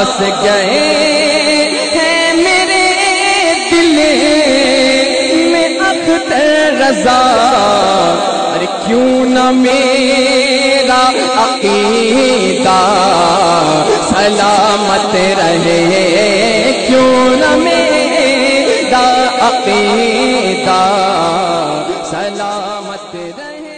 बस गए हैं मेरे दिल में अख्तर रजा। अरे क्यों न मेरा अकीदा सलामत रहे? क्यों न मेरा अकीदा सलामत रहे?